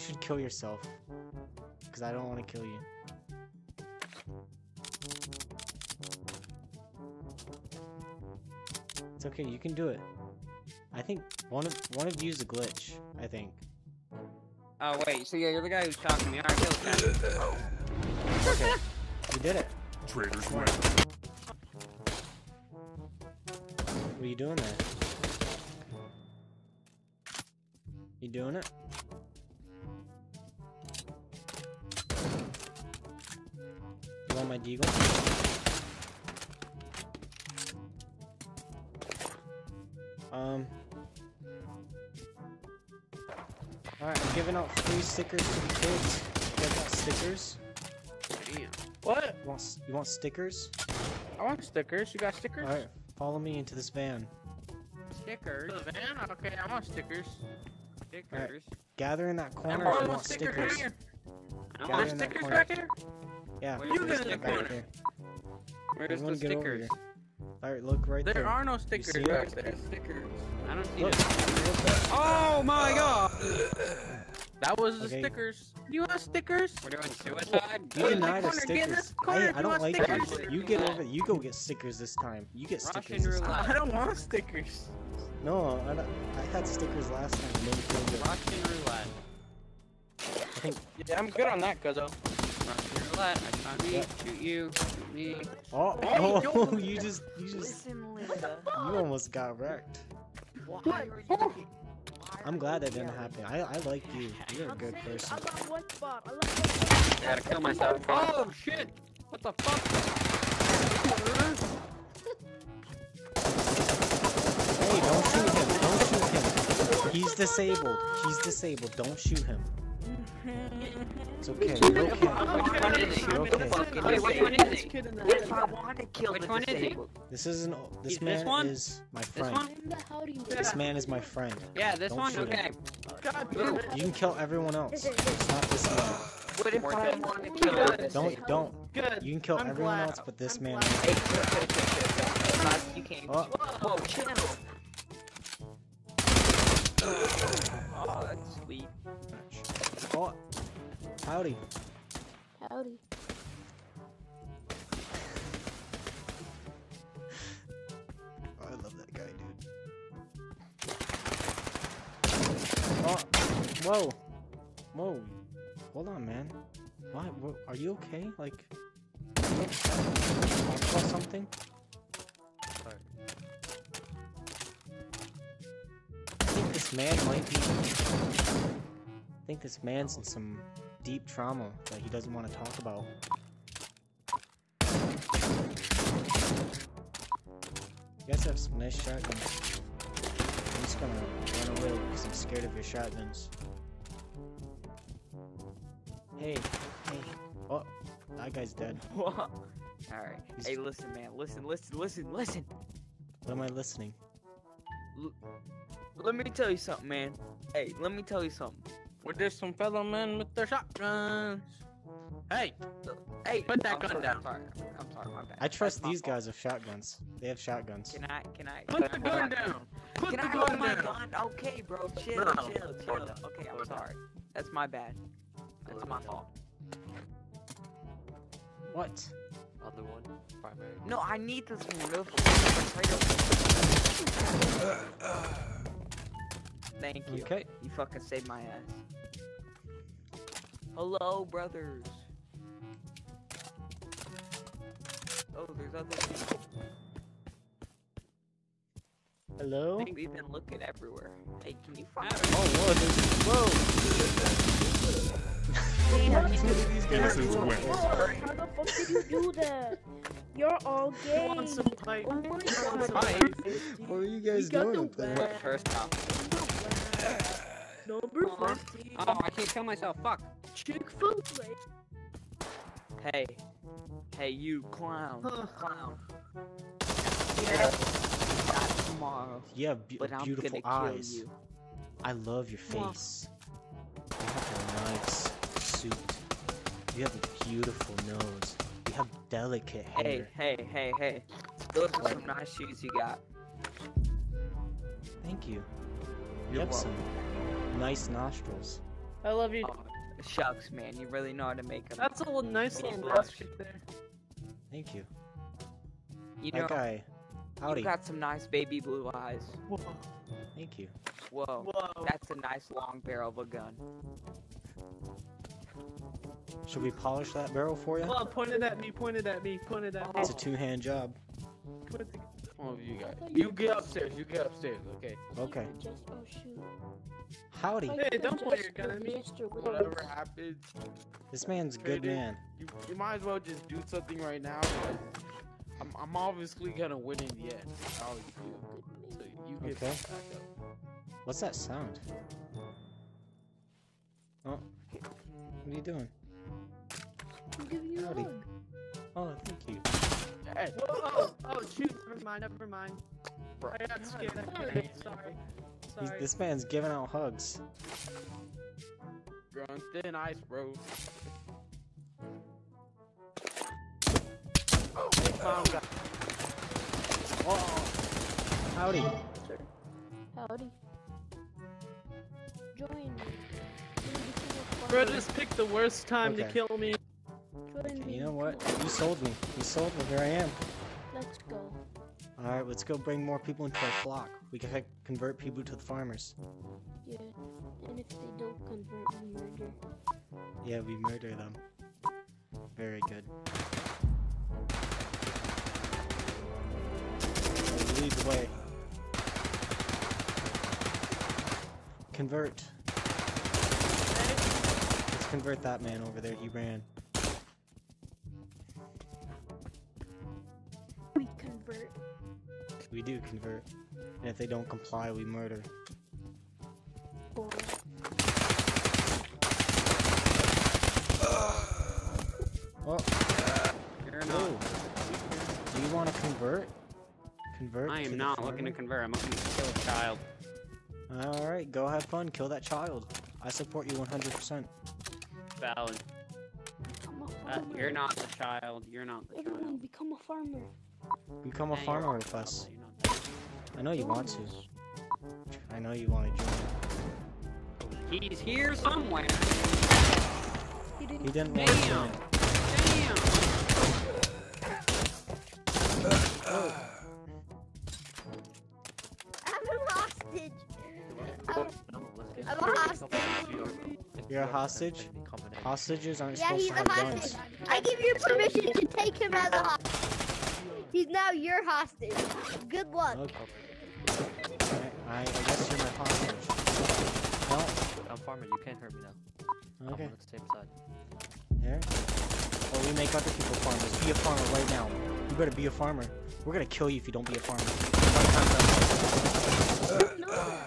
should kill yourself. Because I don't want to kill you. It's okay, you can do it. I think one of one of you's a glitch. I think. Oh wait, so yeah, you're the guy who's talking to me. Alright, kill this. Okay, you did it. Traitors win. What are you doing there? You doing it? You want my deagle? Um. Alright, I'm giving out free stickers to the kids. You guys want stickers? Damn. What? You want, you want stickers? I want stickers. You got stickers? Alright, follow me into this van. Stickers. For the van? Okay, I want stickers. Stickers. Gather in that corner I if you want want stickers stickers. here. I Gather want There's in that stickers corner. back here? Yeah, Where's You the get in the stickers? right corner. there. Where's Everyone the stickers? Alright, look right there. There are no stickers see it? back there. Stickers. I don't see Look. it. Oh my god! That was the Okay. stickers. You want stickers? We're doing suicide? You Get in the denied us corner, get in stickers. this corner I, if I you don't want like stickers. you. You get over. You go get stickers this time. You get Russian stickers this time. I don't want stickers. No, I, don't, I had stickers last time. and They didn't feel good. Russian roulette. I think. Yeah, I'm good on that, Guzzo. Russian roulette. I shot me. Yeah. Shoot you. Shoot me. Oh, Hey, oh, you just, you just, Listen, Linda. you almost got wrecked. Why are you looking? I'm glad that didn't happen. I, I like you. You're a I'm good person. I love one spot. I love one spot. I gotta kill myself. Oh shit! What the fuck? Hey, don't shoot him. Don't shoot him. He's disabled. He's disabled. Don't shoot him. It's okay. You're okay. Which one is he? You're okay. Wait, which one is he? If I want to kill Which one is he? This isn't. This He's this man one? is my This friend. one? Linda, how do you This man is my friend. Yeah, this Don't one? shoot him. Okay. God damn it. You can kill everyone else. It's not this man. What if I want to kill the Don't disabled? don't. Good. You can kill I'm everyone glad. else but this I'm man. Hey. You can't. Oh. Whoa, chill. Oh, that's sweet. Oh, howdy. Howdy. Oh, I love that guy, dude. Oh, whoa, whoa. Hold on, man. Why? wha- Are you okay? Like, you talk about something? I think this man might be. I think this man's in some deep trauma that he doesn't want to talk about. You guys have some nice shotguns. I'm just gonna run away because I'm scared of your shotguns. Hey, hey. Oh, that guy's dead. Alright. Hey, listen, man. Listen, listen, listen, listen. What am I listening? Let me tell you something, man. Hey, let me tell you something. Where there's some fellow men with their shotguns. Hey, Hey, Put that I'm gun sorry, down. I'm sorry. I'm sorry. My bad. I trust That's these fault. guys with shotguns. They have shotguns. Can I? Can I? put can the I gun down. Put Can the I hold gun my down. gun? Okay, bro. Chill, No. chill, chill. Okay, I'm sorry. That's my bad. That's my fault. What? Other one, primary. No, I need this one. Real Thank you. Okay. You fucking saved my ass. Hello, brothers. Oh, there's other people. Hello? We've been looking everywhere. Hey, can you find Oh, whoa, there's, whoa! Innocents doing? wins. How the fuck did you do that? You're all gay. Want some pipe? Oh my Want some pipe? What are you guys got doing the up there? First off. Number 50. Oh, I can't kill myself. Fuck. Chick-fil-A. Hey. Hey, you clown. clown. Not tomorrow. You have be- But I'm beautiful gonna kill eyes. you. I love your Mwah. face. You have a nice suit. You have a beautiful nose. You have delicate hair. Hey, hey, hey, hey. Those are some nice shoes you got. Thank you. You You're have some nice nostrils. I love you. Oh, shucks, man. You really know how to make them. That's a little nice little Yeah. basket there. Thank you. you know, That guy. Howdy. you got some nice baby blue eyes. Whoa. Thank you. Whoa. Whoa. That's a nice long barrel of a gun. Should we polish that barrel for you? Whoa, pointed at me, pointed at me, pointed at me. It's a two-hand job. Pointed- One of you guys. You you- get upstairs. You get upstairs. Okay. Okay. Just oh. Howdy. Hey, don't could point your gun at me. register with Whatever happens, This man's a good man. you, you might as well just do something right now. I'm, I'm obviously gonna win in the end. I always do. So you get Okay. back up. What's that sound? Oh. What are you doing? I'm giving you a Howdy. hug. Oh, thank you. Hey, Whoa, oh, oh, shoot, never mind, never mind. bro. I got scared, I Sorry. sorry. Sorry. this man's giving out hugs. You're on thin ice, bro. Hey, clown guy. Oh. Howdy. Sir. Howdy. Join me. Join me to the Bro, just picked the worst time to kill me. Join me. You know what? You sold me. You sold me. Here I am. Alright, let's go bring more people into our flock. We can convert people to the farmers. Yeah. And if they don't convert, we murder. Yeah, we murder them. Very good. Lead the way. Convert. Let's convert that man over there. He ran. Convert. We do convert. And if they don't comply, we murder. Boy. Oh, You're whoa. not. Do you want to convert? Convert? I am the not looking to convert. I'm looking to kill a child. Alright, go have fun. Kill that child. I support you 100%. Valid. Uh, you're not the child. You're not the Everyone child. become a farmer. Become a Nah, you're farmer with us. child, you're not I know you want to. I know you want to join. the- He's here somewhere. He didn't. He didn't want to Damn. join. Damn. I'm a hostage. I'm, No, let's get I'm a hostage. You're a hostage? Hostages aren't Yeah, supposed he's a hostage. guns. I give you permission to take him as a hostage. He's now your hostage. Good luck. Okay. I, I guess you're my hostage. Well, I'm farmer. You can't hurt me now. okay. I'm on the same side. There. Or we make other people farmers. Be a farmer right now. You better be a farmer. We're gonna kill you if you don't be a farmer. No.